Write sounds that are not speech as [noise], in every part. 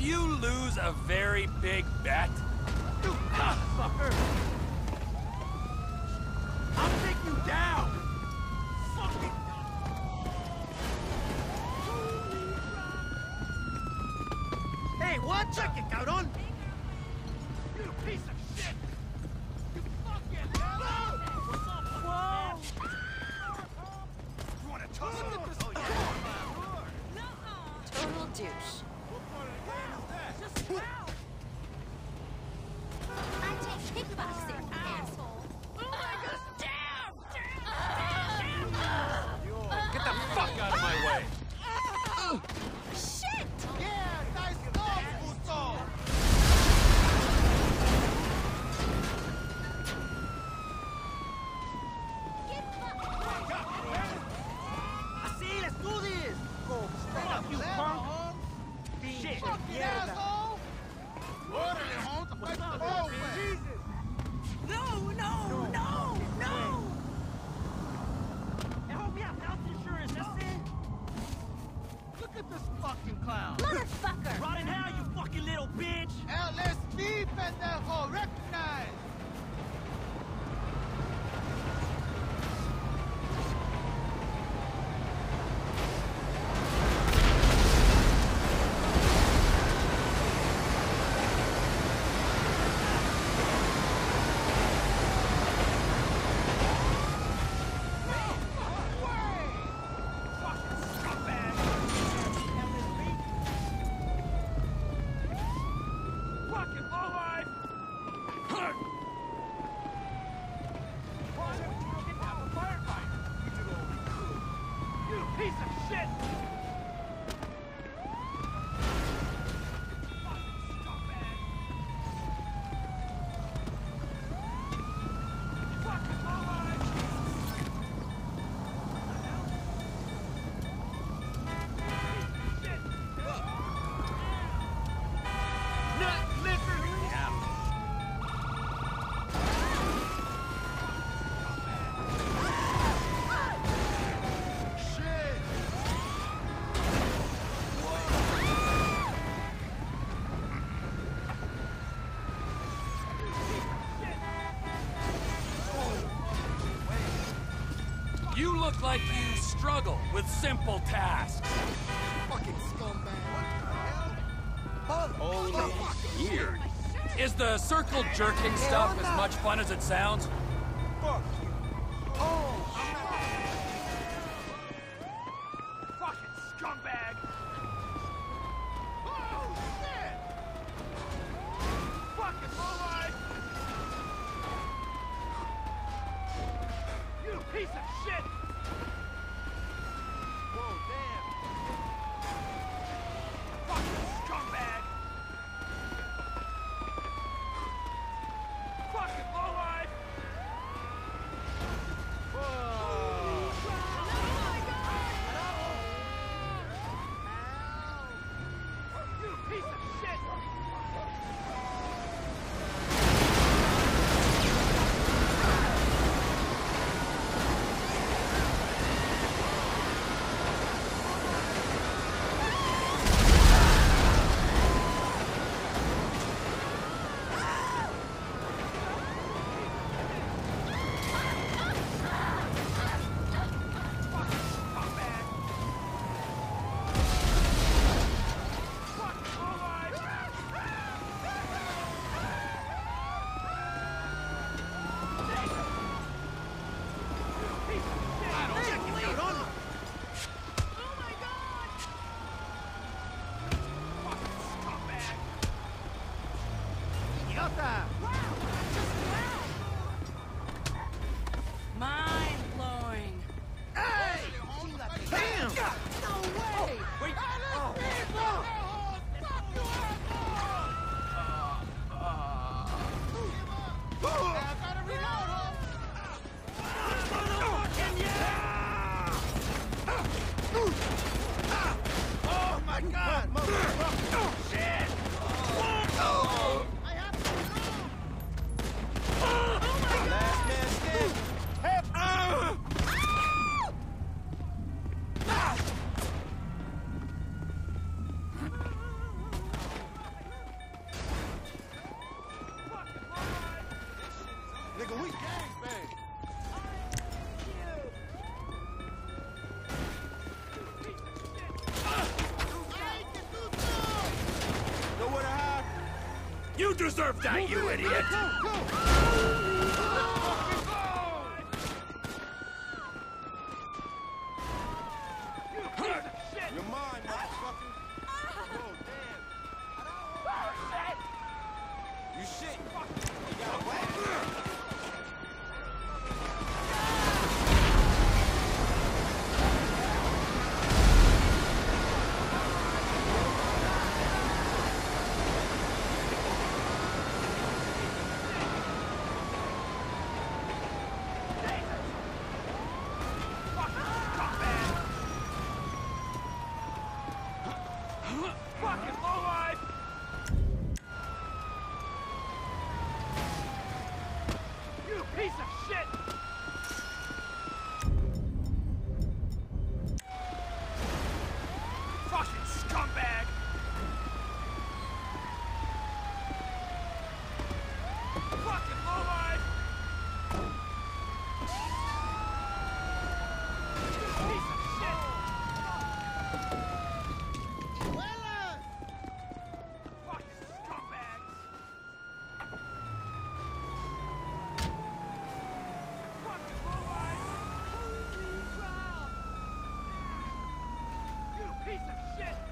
If you lose a very big bet? [laughs] You! look like you struggle with simple tasks. Fucking scumbag. What Holy Is the circle jerking stuff as much fun as it sounds? Fuck. You deserve that, you idiot! Go, go, [laughs] go. fuck is piece of shit!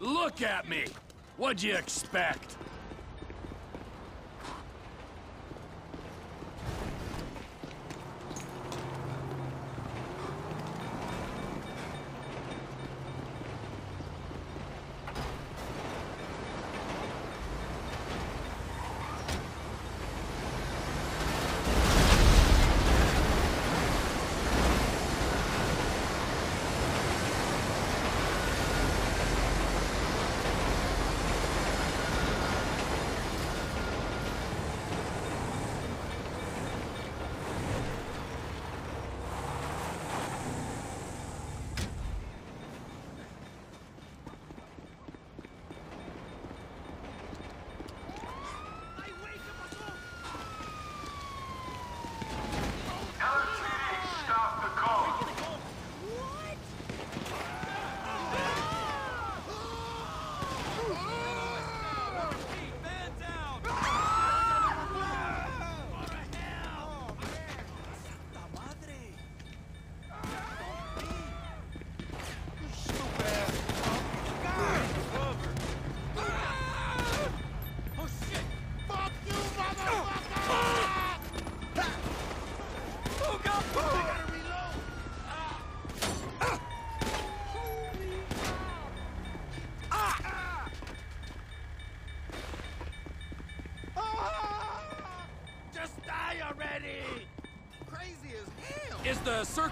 Look at me! What'd you expect?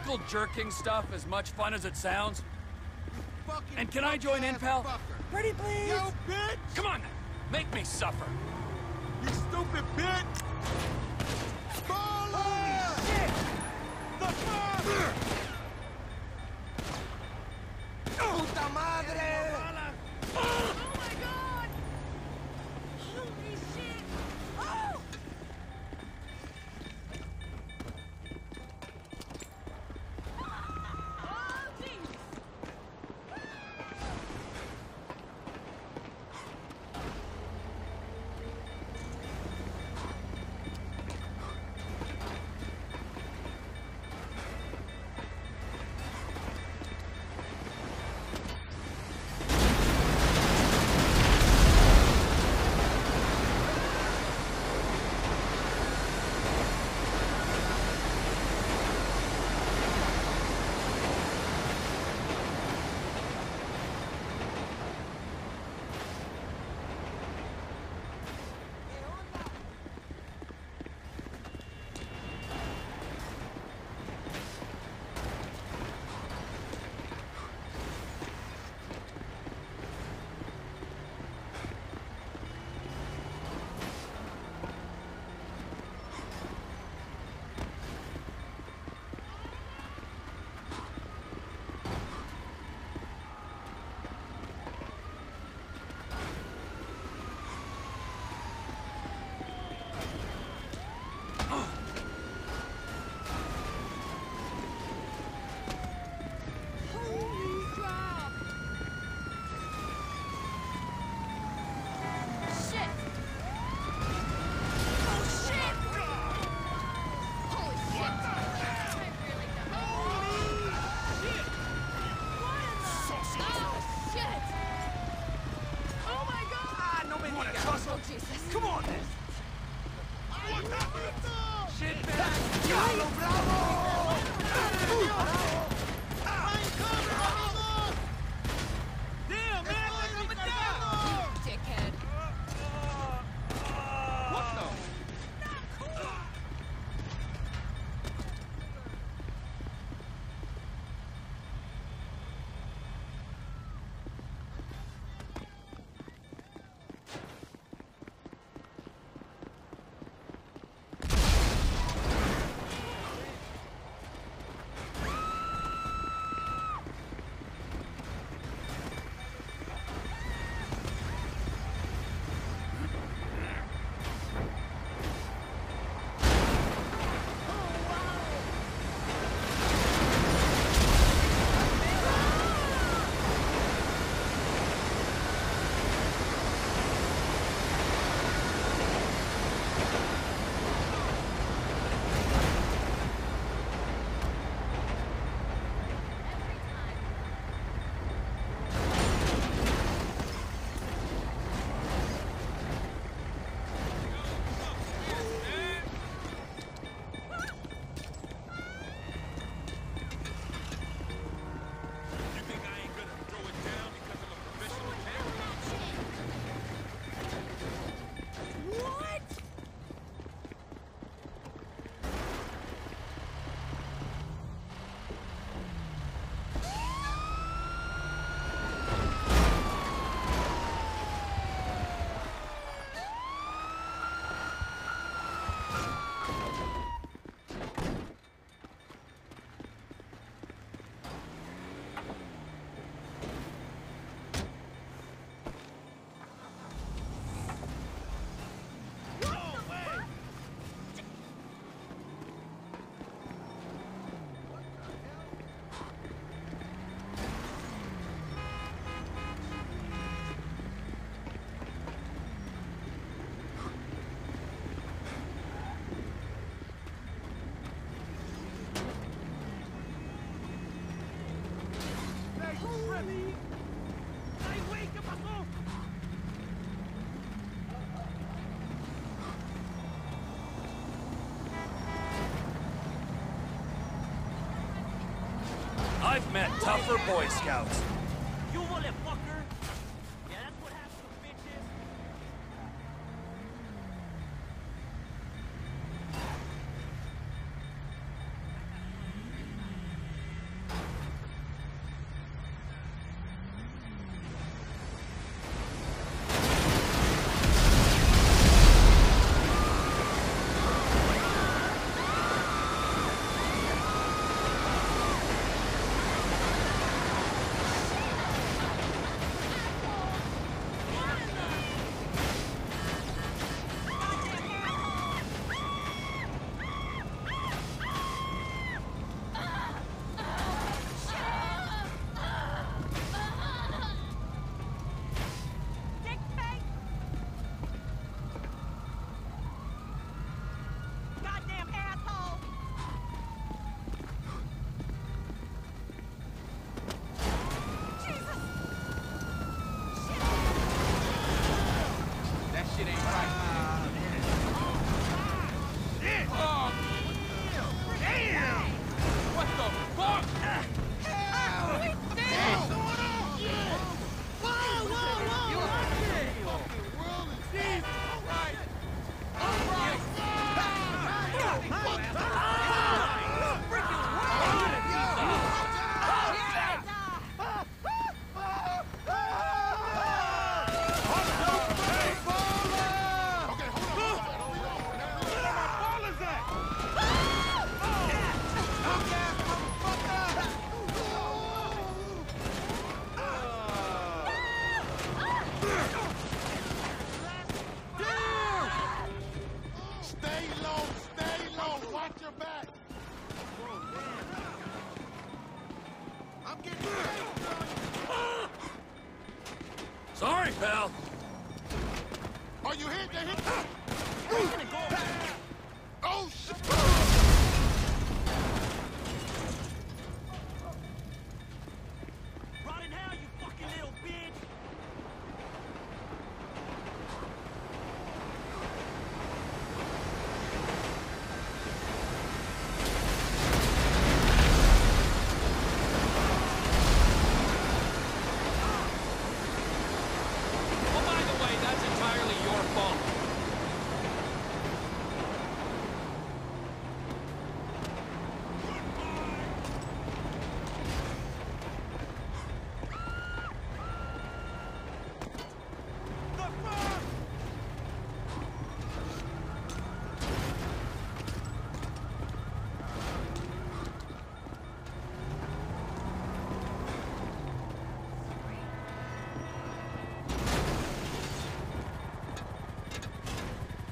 ankle jerking stuff as much fun as it sounds? And can I join in, pal? Pretty please? Yo, bitch! Come on! Make me suffer! You stupid bitch! I've met tougher Boy Scouts.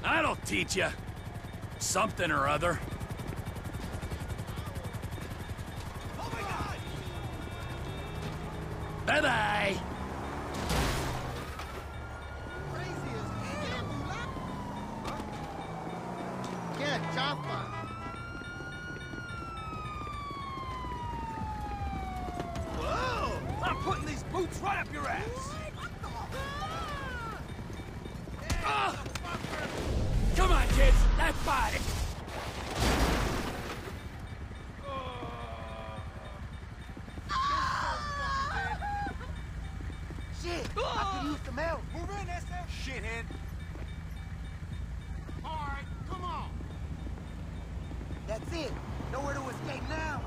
That'll teach you. Something or other. Oh! Bye-bye. I could use some help. Move in, SF! Shithead! All right, come on. That's it. Nowhere to escape now.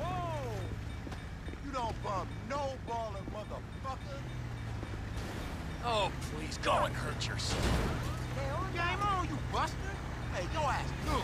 Whoa! You don't bump no ballin', motherfucker. Oh, please, go and hurt yourself. Game on, you buster. Hey, your ass good.